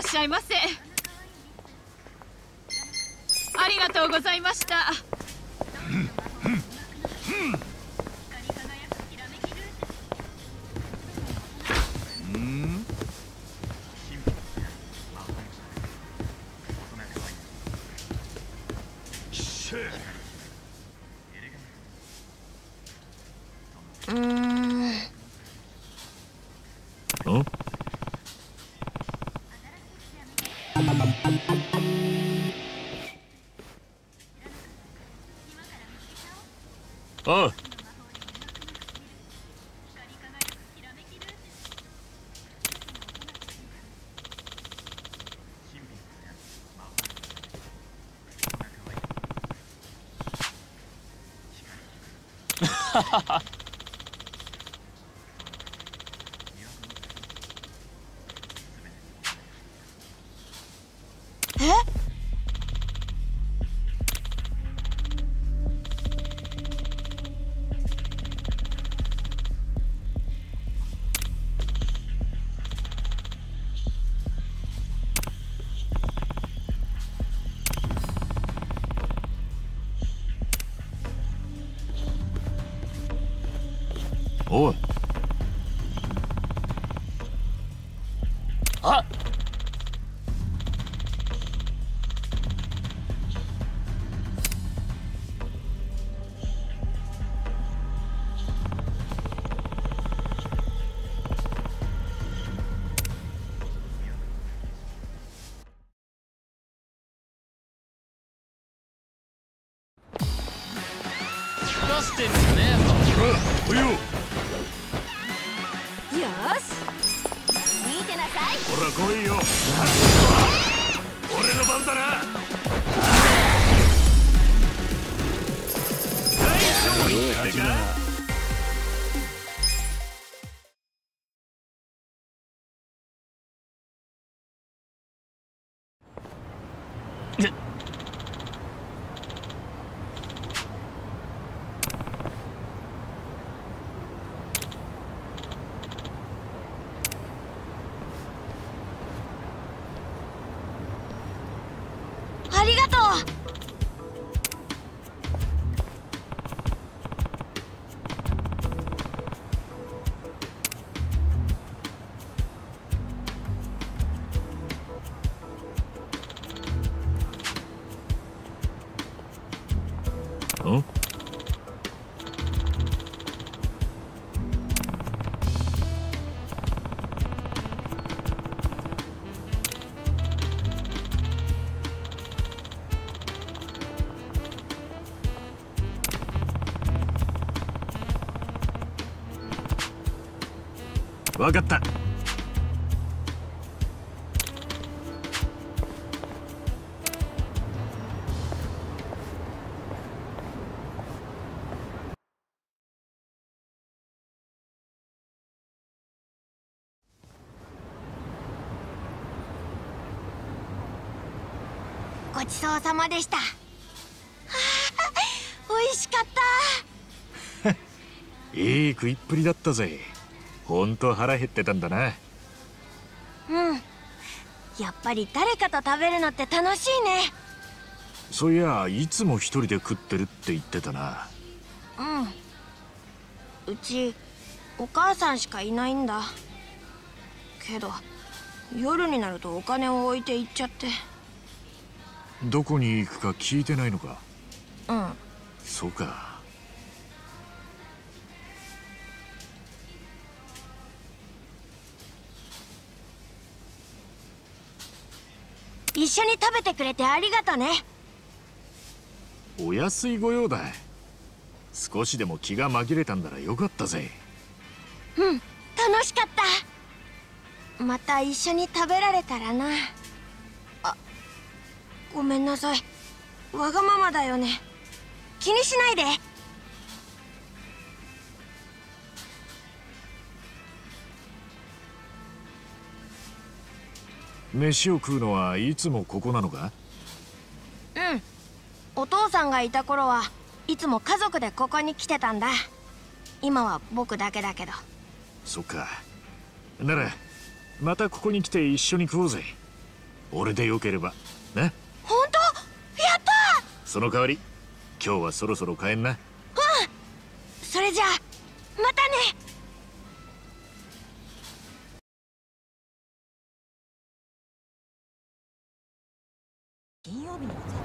らっしゃいませ。ありがとうございました。え ありわかった。ごちそうさまでした。はあ美味しかった。いい食いっぷりだったぜほんと腹減ってたんだな。うん。やっぱり誰かと食べるのって楽しいね。そういやいつも一人で食ってるって言ってたな。うん。うちお母さんしかいないんだ。けど夜になるとお金を置いて行っちゃって。どこに行くか聞いてないのか？うん。そうか食べてくれてありがとね。お安い御用だ少しでも気が紛れたんならよかったぜ。うん楽しかった。また一緒に食べられたらな。あごめんなさい。わがままだよね。気にしないで飯を食うのはいつもここなのか？うん。お父さんがいた頃はいつも家族でここに来てたんだ。今は僕だけだけど。そっか。ならまたここに来て一緒に食おうぜ。俺でよければ。な？本当？やった！その代わり今日はそろそろ帰んな。うん。それじゃあまたね。金曜日には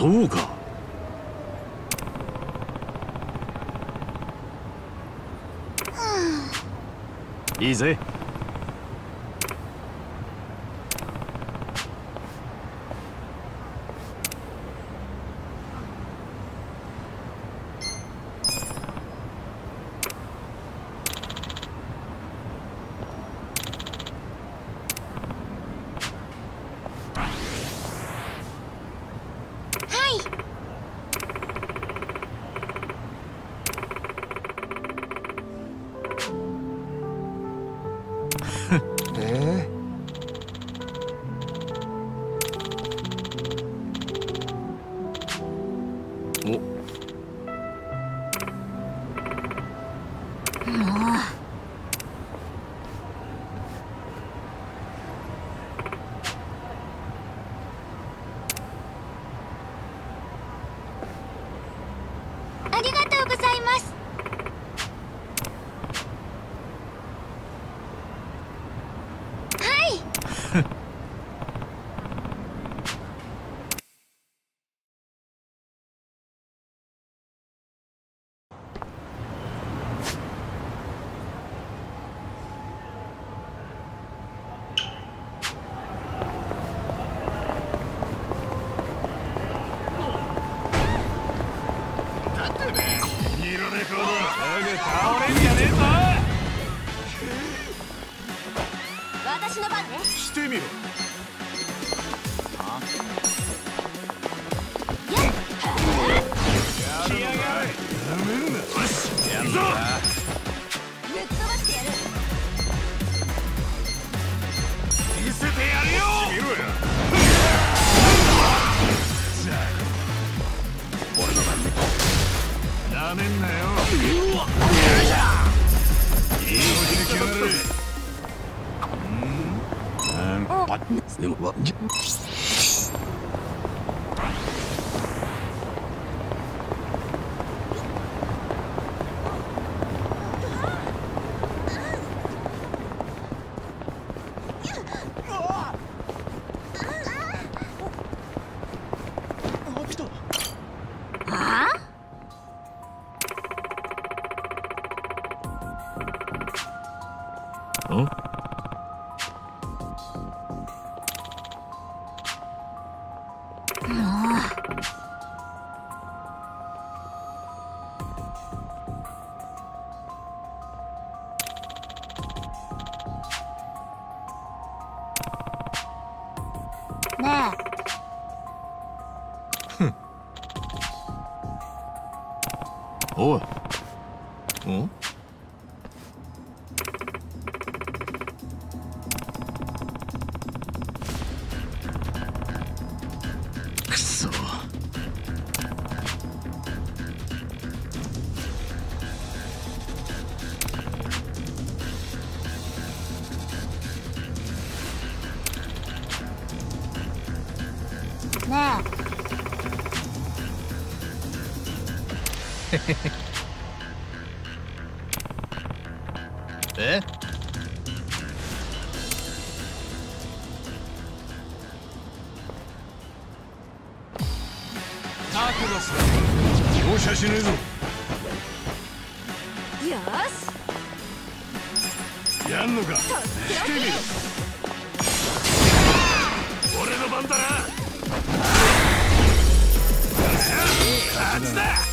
そうか。いいぜ。す容赦しねえぞ。よし。やんのか？してみろ。俺の番だな。勝ちだ。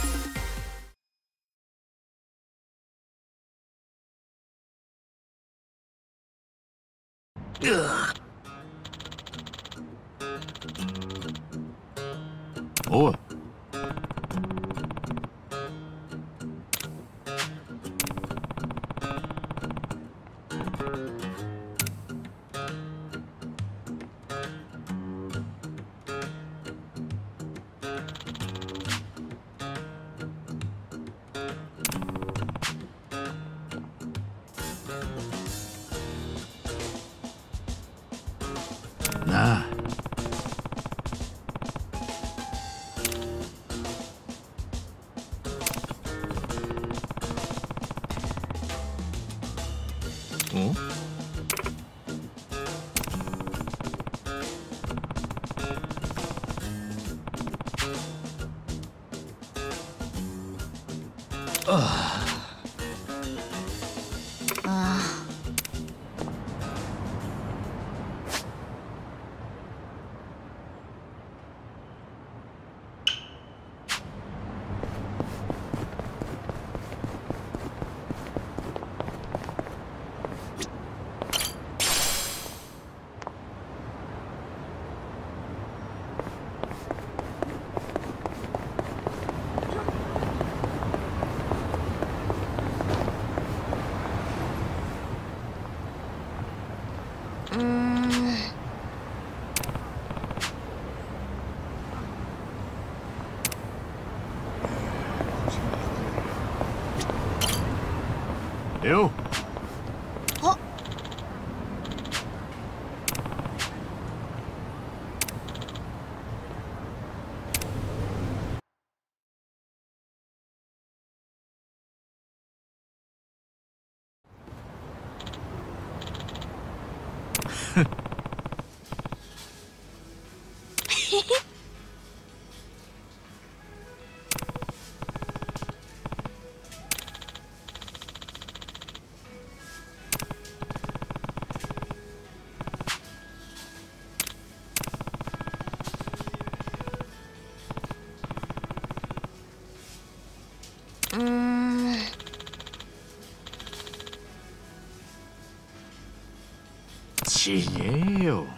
ち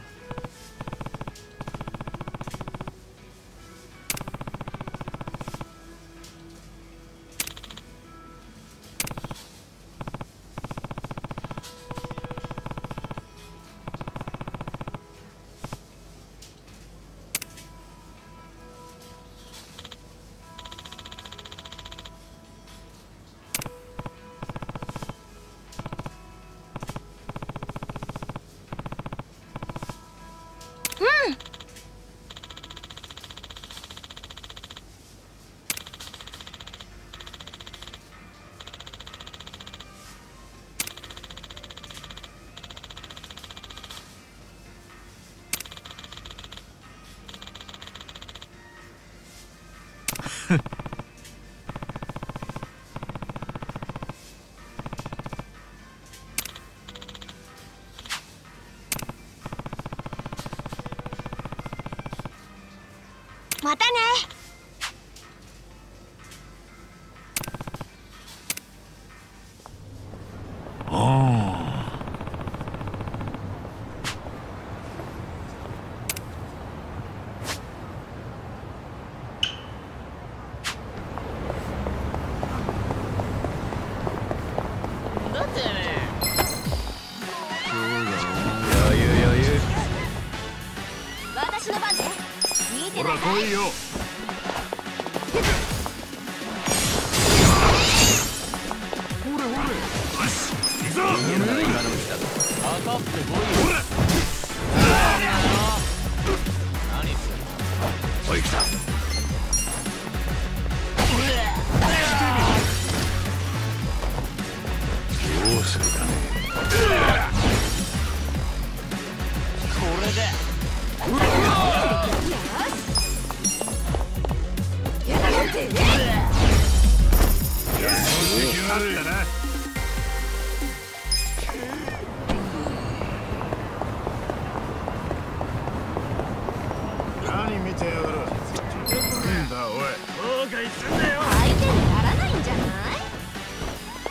よ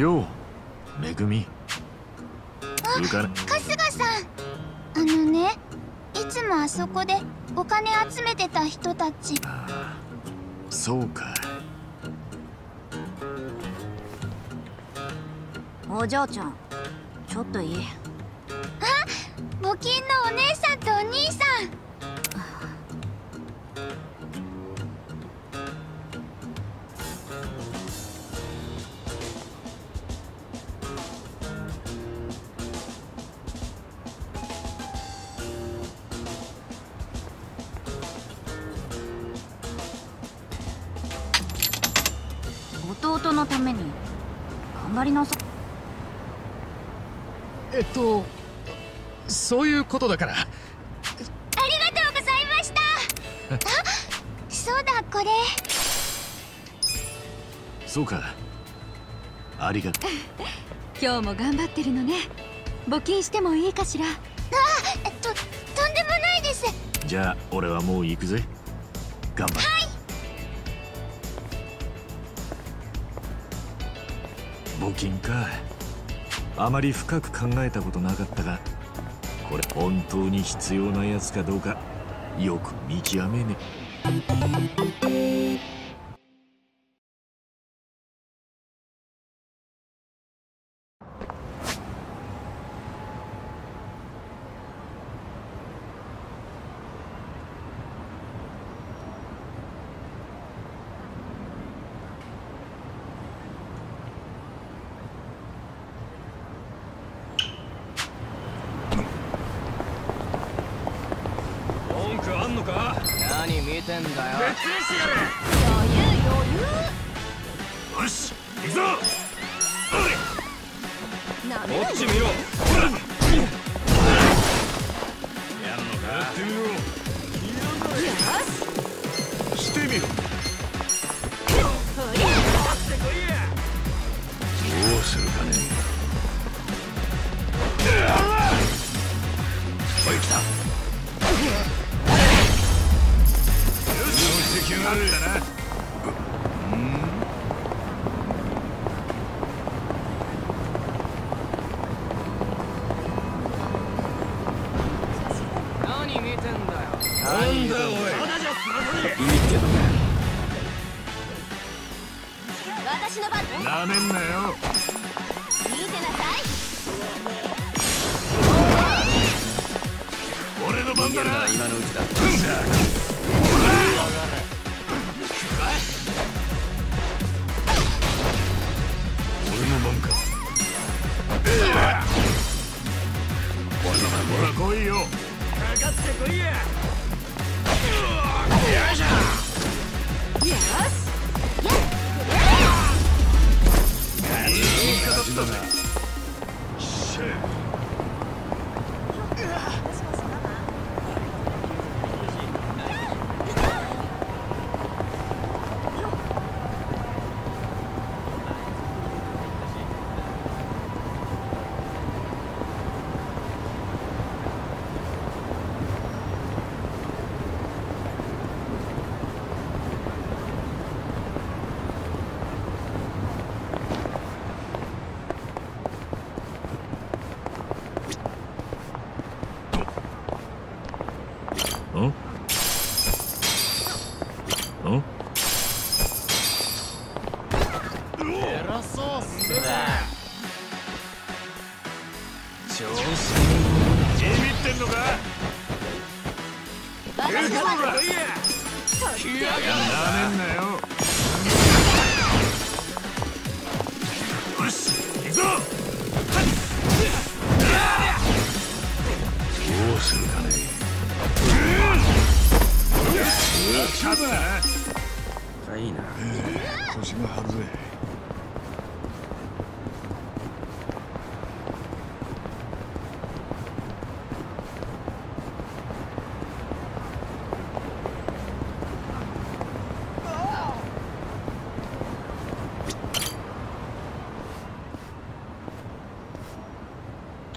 ようめぐみ。浮かない春日さんあのねいつもあそこでお金集めてた人たち。そうか。お嬢ちゃんちょっといい？ことだから。ありがとうございました。あそうだこれ。そうか。ありがとう。今日も頑張ってるのね。募金してもいいかしら。えっととんでもないです。じゃあ俺はもう行くぜ。頑張れ、募金か。あまり深く考えたことなかったがこれ本当に必要なやつかどうかよく見極めね文句あんのか何見てんだよよ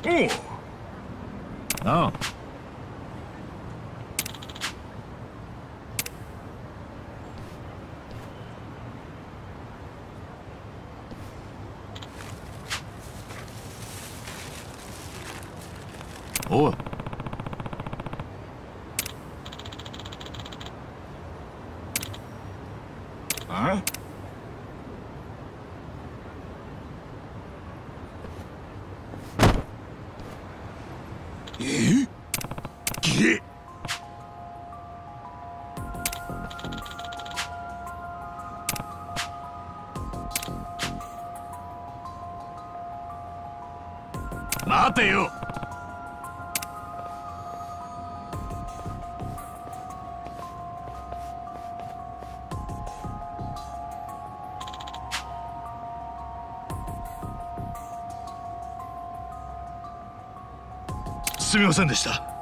Uh. Não. Boa. すみませんでした。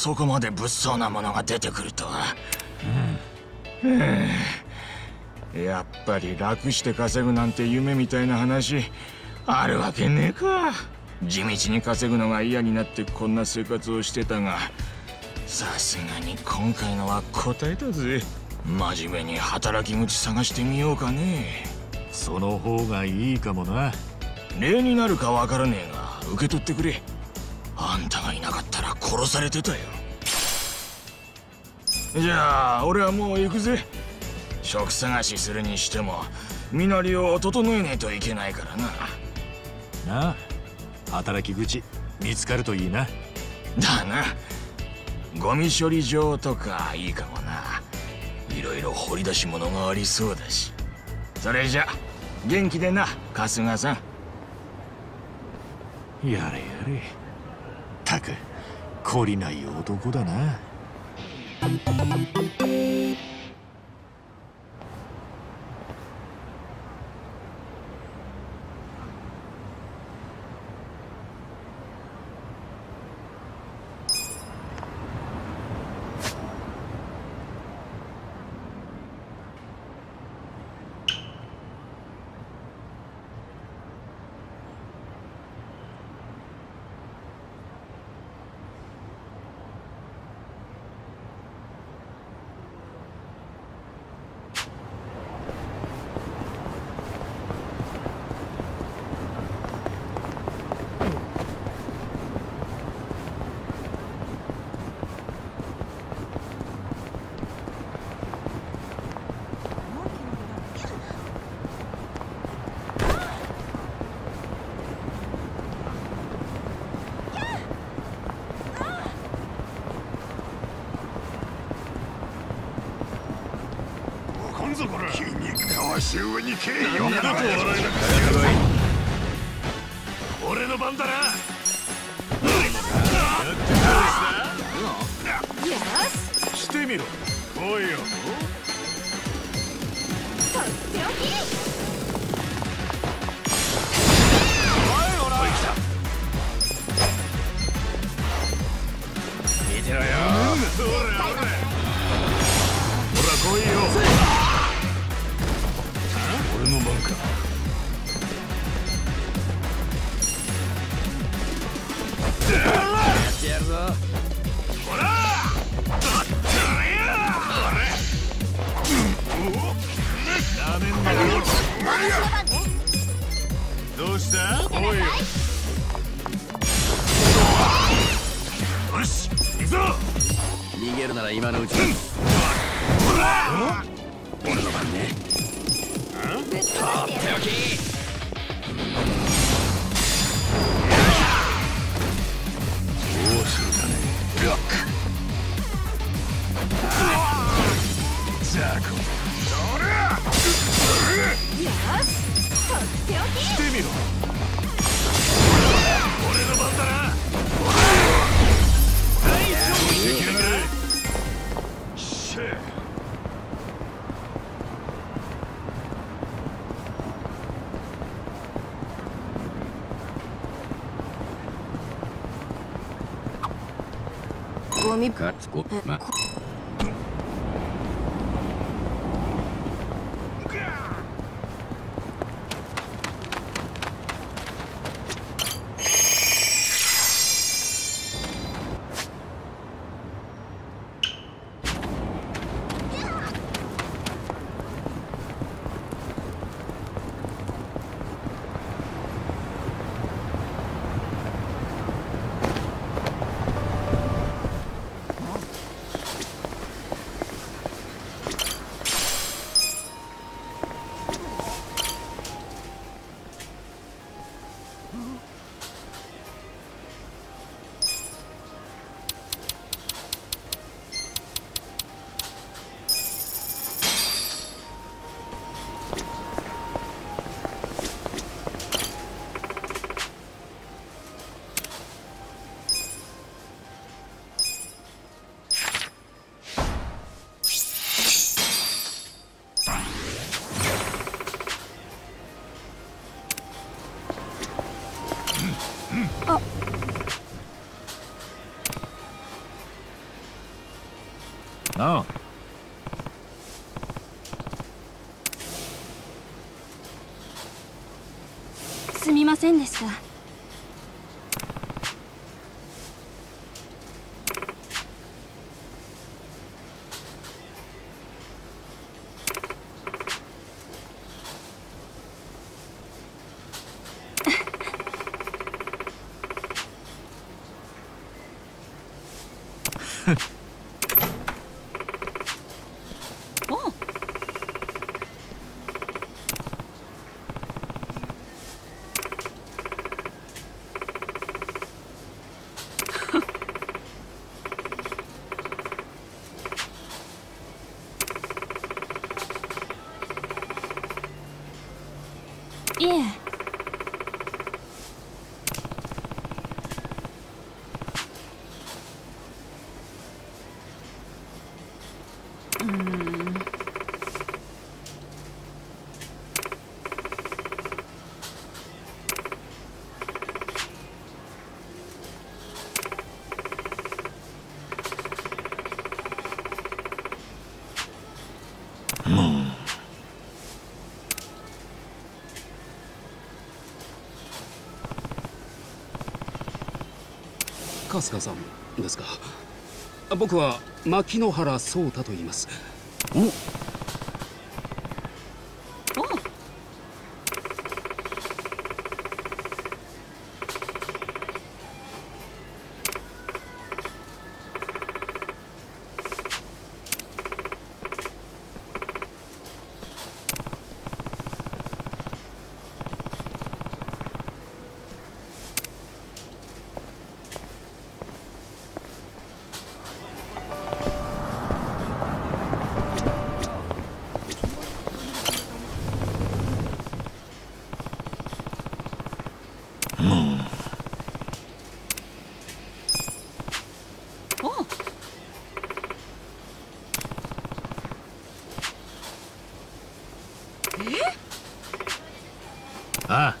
そこまで物騒なものが出てくるとは、うん、やっぱり楽して稼ぐなんて夢みたいな話あるわけねえか。地道に稼ぐのが嫌になってこんな生活をしてたがさすがに今回のは答えたぜ。真面目に働き口探してみようかね。その方がいいかもな。礼になるかわからねえが受け取ってくれあんたがいなかったら殺されてたよ。じゃあ俺はもう行くぜ。職探しするにしても身なりを整えねえといけないからな。なあ働き口見つかるといいな。だな。ゴミ処理場とかいいかもな。いろいろ掘り出し物がありそうだし。それじゃ元気でな春日さん。やれやれたく懲りない男だな。肉かわし上に敬意を俺の番だなしてみろおいよ。見てろよほら来いよどうした？おいよ。よし行くぞ。逃げるなら今のうちだ俺の番ね。とっておきゴミ。かつこませんでした いえ春日さんですか？僕は牧野原壮太と言います。啊！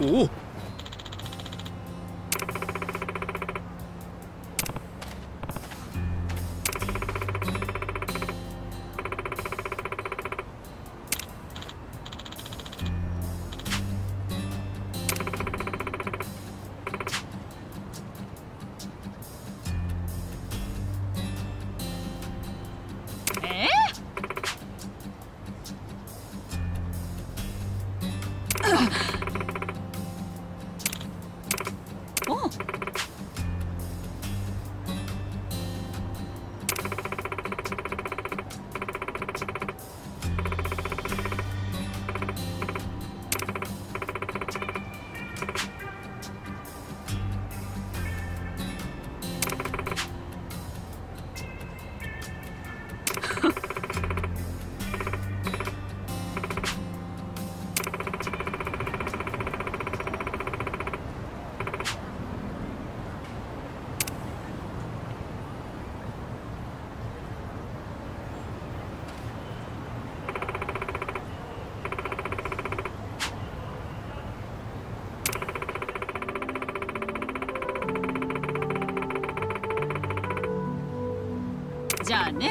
五。じゃあね。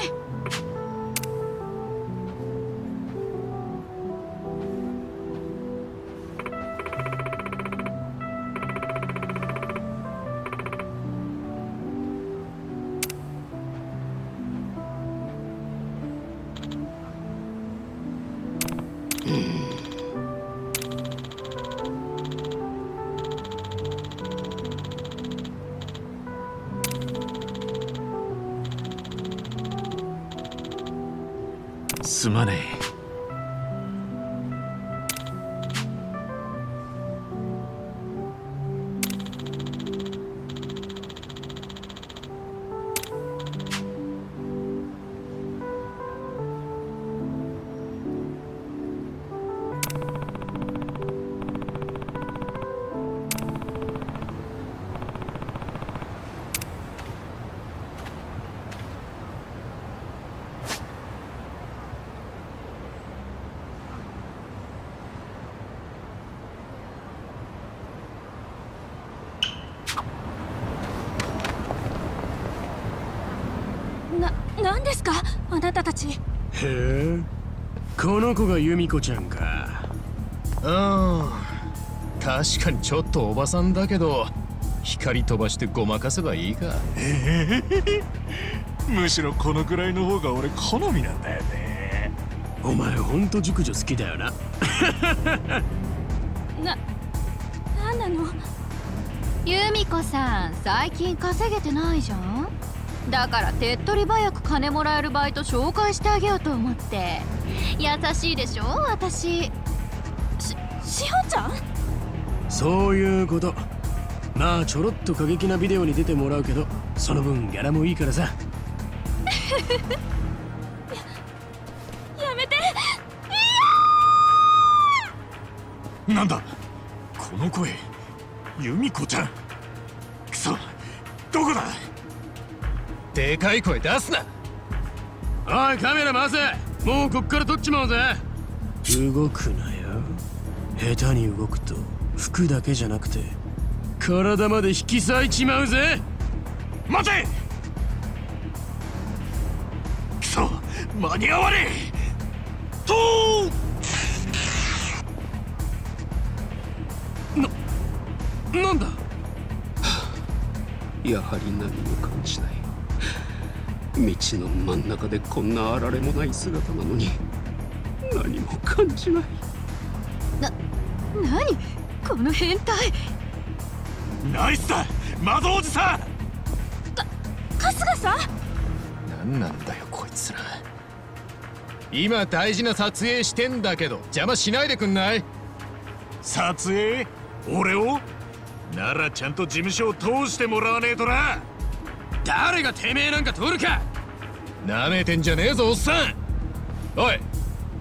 何ですか？あなたたち。へえ。この子が由美子ちゃんか。うん確かにちょっとおばさんだけど光飛ばしてごまかせばいいか。むしろこのくらいの方が俺好みなんだよね。お前ほんと熟女好きだよな。な何なの？由美子さん最近稼げてないじゃん？だから手っ取り早く金もらえるバイト紹介してあげようと思って。優しいでしょ？私。ししほちゃん？そういうこと。まあちょろっと過激なビデオに出てもらうけどその分ギャラもいいからさ。やめて。なんだ？この声由美子ちゃん。くそどこだ？でかい声出すな。おいカメラ回せ。もうこっから撮っちまうぜ。動くなよ。下手に動くと服だけじゃなくて体まで引き裂いちまうぜ。待て。くそ間に合わねえ。となんだ？やはり何も感じない。道の真ん中でこんなあられもない姿なのに何も感じない。何？この変態。ナイスだ。窓おじさん。春日さん？何なんだよこいつら。今大事な撮影してんだけど邪魔しないでくんない？撮影？俺を？ならちゃんと事務所を通してもらわねえとな。誰がてめえなんか撮るかなめてんじゃねえぞおっさん。おい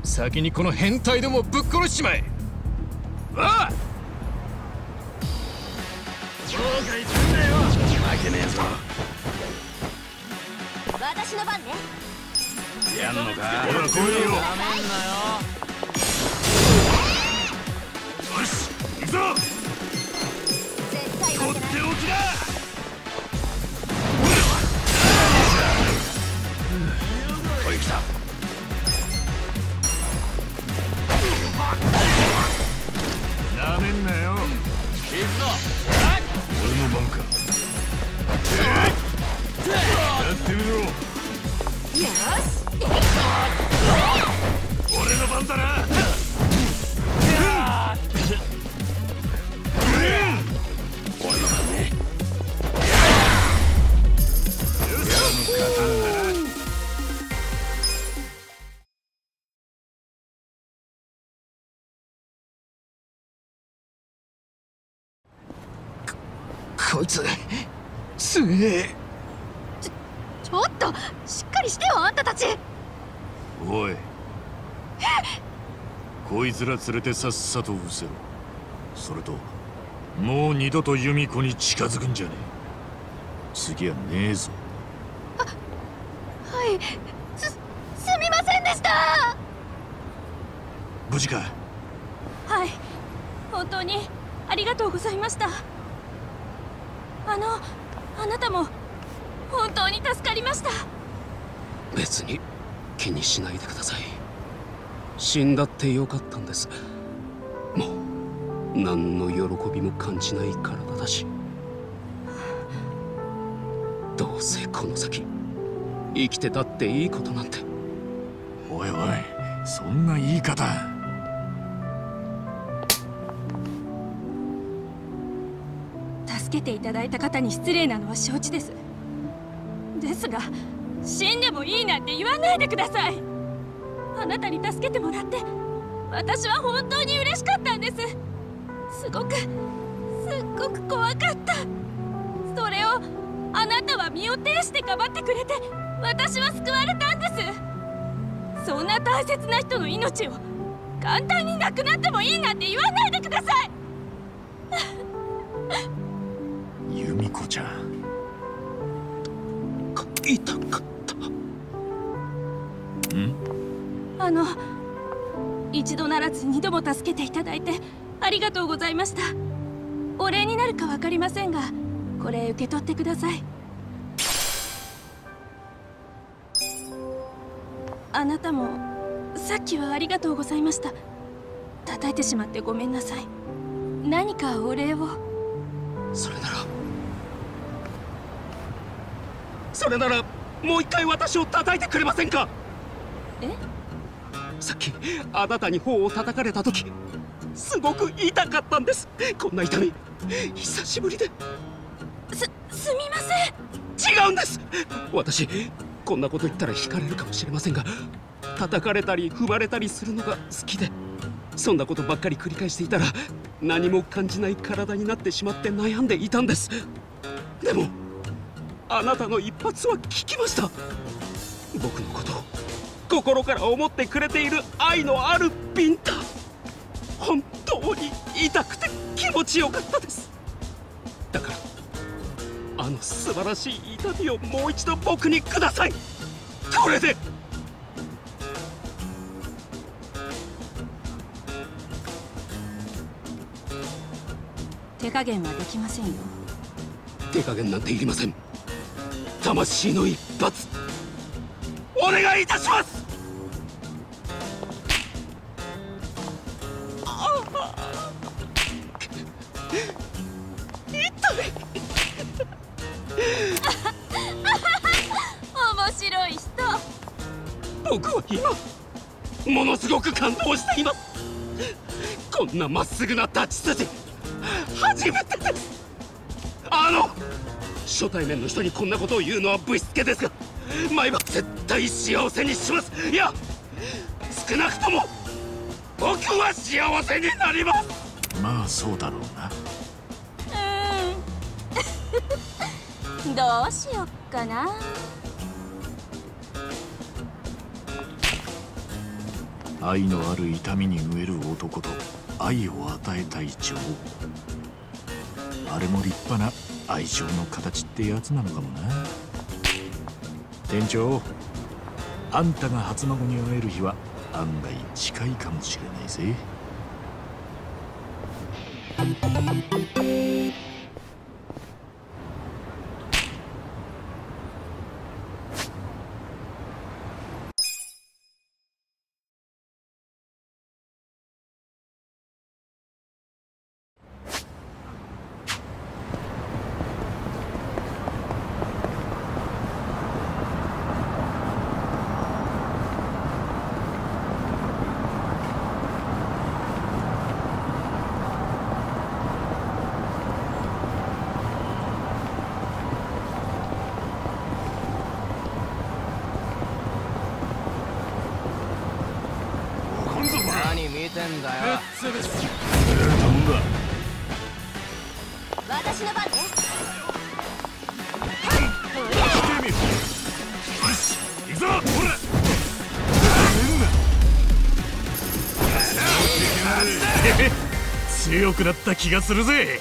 先にこの変態どもをぶっ殺しちまえ。おい。そうか言ってんだよ。負けねえぞ。私の番ね。やんのか？ほら来いよなめんなよよし行くぞっておきだめんなよ。行くぞ俺の番か。やってみろ。俺の番だなえちょっとしっかりしてよあんたたち。おい。こいつら連れてさっさと伏せろ。それともう二度と由美子に近づくんじゃねえ。次はねえぞ。はい。すすみませんでした。無事か？はい。本当にありがとうございました。あのあなたも本当に助かりました。別に気にしないでください。死んだってよかったんです。もう何の喜びも感じない体だし。どうせこの先生きてたっていいことなんて。おいおいそんな言い方助けていただいた方に失礼なのは承知です。ですが死んでもいいなんて言わないでください。あなたに助けてもらって私は本当に嬉しかったんです。すごくすっごく怖かった。それをあなたは身を挺してかばってくれて私は救われたんです。そんな大切な人の命を簡単になくなってもいいなんて言わないでください。子ちゃん。痛かった。ん？あの一度ならず二度も助けていただいてありがとうございました。お礼になるか分かりませんがこれ受け取ってください。あなたもさっきはありがとうございました。叩いてしまってごめんなさい。何かお礼を。それならそれならもう一回私を叩いてくれませんか？え？さっきあなたに頬を叩かれた時すごく痛かったんです。こんな痛み久しぶりで。すすみません。違うんです。私こんなこと言ったら惹かれるかもしれませんが叩かれたり踏まれたりするのが好きでそんなことばっかり繰り返していたら何も感じない体になってしまって悩んでいたんです。でもあなたの一発は聞きました。僕のことを心から思ってくれている愛のあるビンタ。本当に痛くて気持ちよかったです。だからあの素晴らしい痛みをもう一度僕にください。これで。手加減はできませんよ。手加減なんていりません魂の一発。お願いいたします！僕は今ものすごく感動していますこんなまっすぐな立ち筋初めてです初対面の人にこんなことを言うのはぶしつけですが毎晩絶対幸せにします。いや少なくとも僕は幸せになります。まあそうだろうな。うん。どうしよっかな。愛のある痛みに飢える男と愛を与えたい情あれも立派な愛情の形ってやつなのかもな。店長あんたが初孫に会える日は案外近いかもしれないぜ。見てんだよ。ぶっ潰すなんだ私の番ね来てみろよし行くぞほら強くなった気がするぜ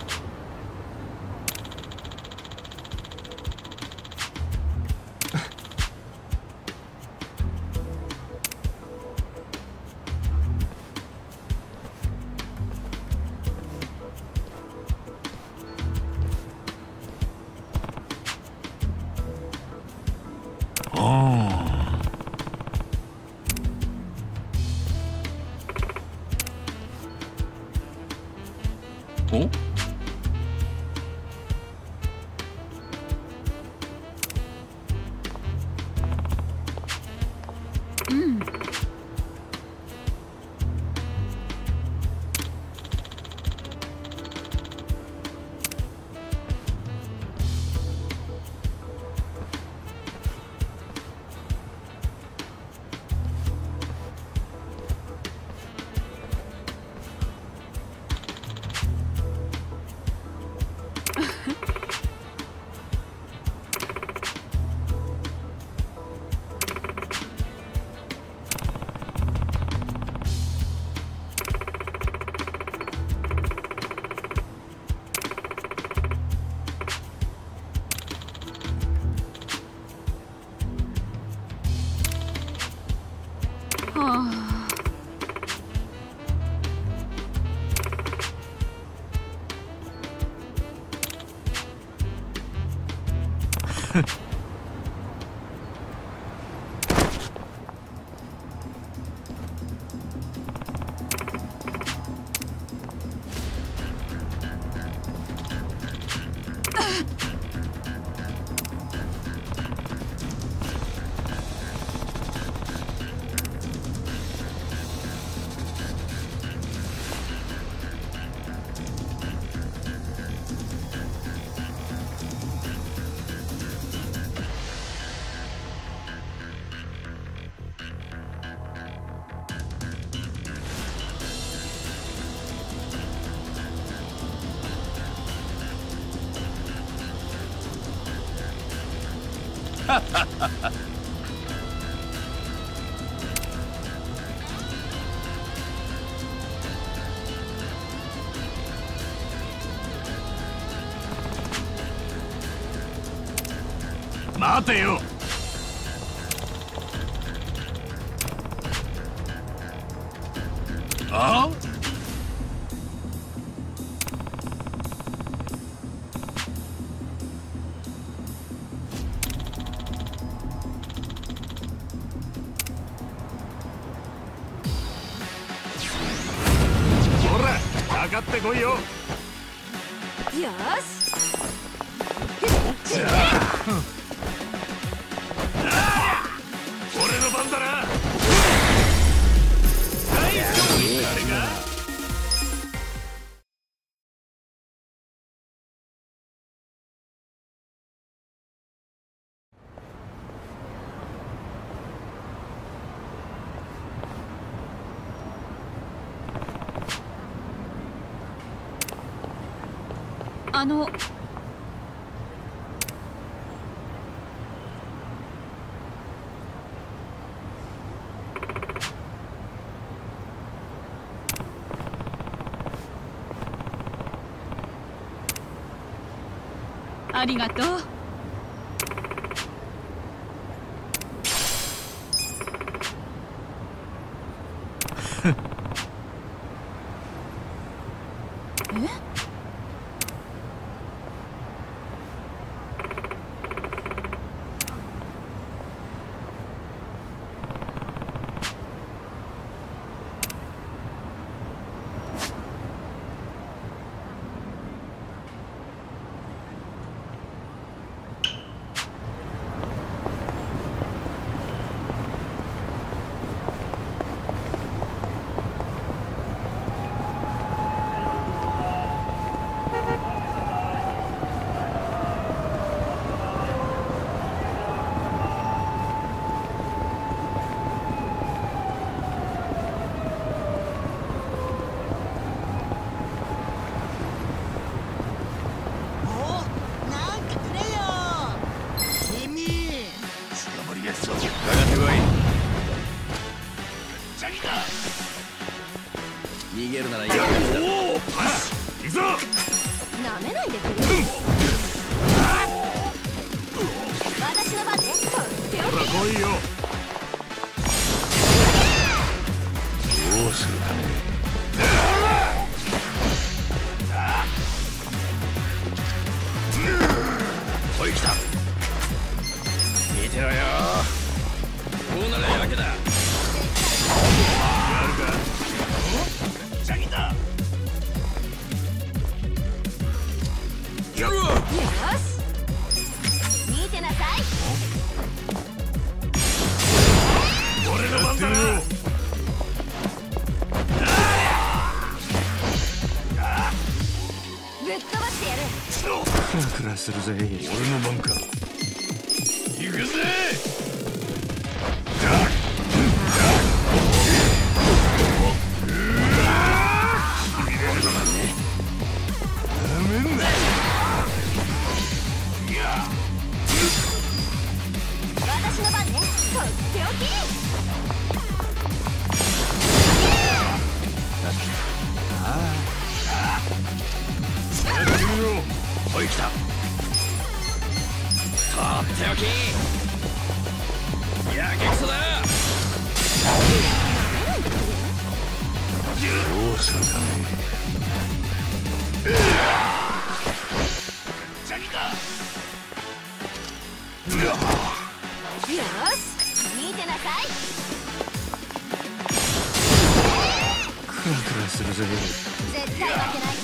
あのありがとうえなんかくれよ君捕まりやすそうかかってこいジャギだ逃げるならやおおパス行くぞなめないでくれ私の番ねとっておほら来いよどうするかねおい来た見てろよ。するぜ。俺の番か。クラクラするぜ絶対負けない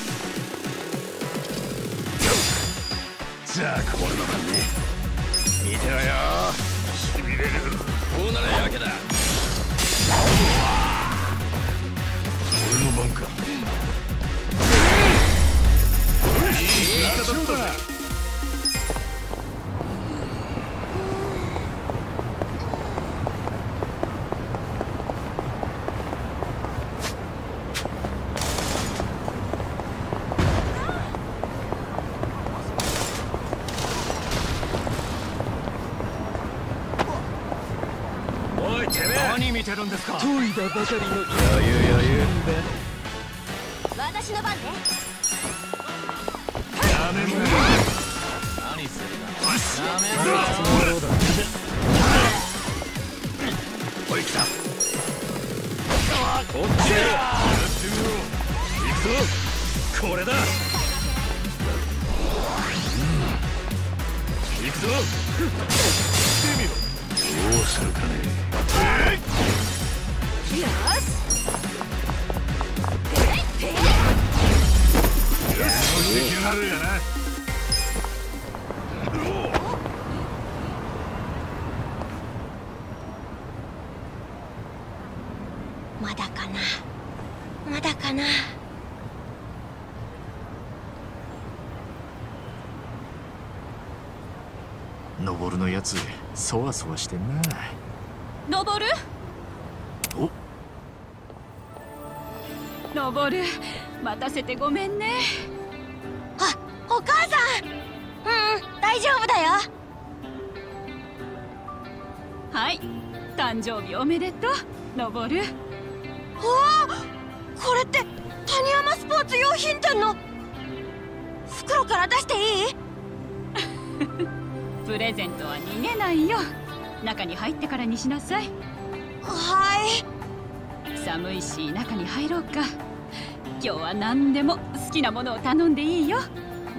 じゃあこ見てろよ。しびれる。こうならやけだ。俺の番か。いい味方だったるんですか？研いだばかりの余裕余裕。私の番ねそわそわしてんな。登る？お？登る。待たせてごめんね。あお母さん。うん大丈夫だよ。はい。誕生日おめでとう。のぼる。おおこれって谷山スポーツ用品店の袋から出していい？プレゼントは逃げないよ。中に入ってからにしなさい。はい。寒いし中に入ろうか。今日は何でも好きなものを頼んでいいよ。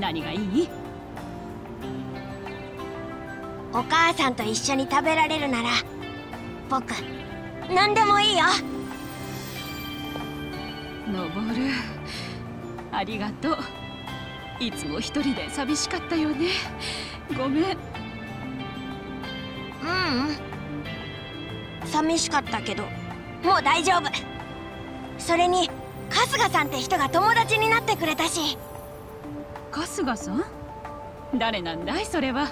何がいい？お母さんと一緒に食べられるなら僕何でもいいよ。のぼる。ありがとう。いつも一人で寂しかったよね。ごめんううん。寂しかったけどもう大丈夫。それに春日さんって人が友達になってくれたし。春日さん？誰なんだいそれは？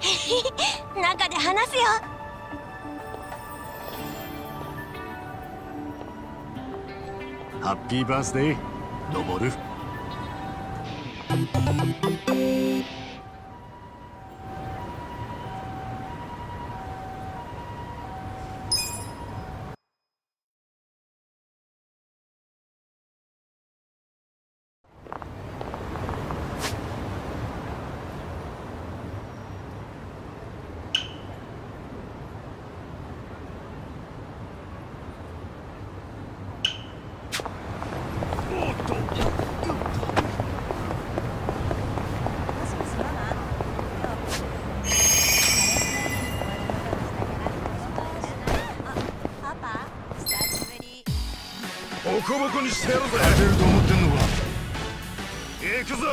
中で話すよ。ハッピーバースデーのぼるボコボコにしてやるぜ。勝てると思ってんのか。行くぞ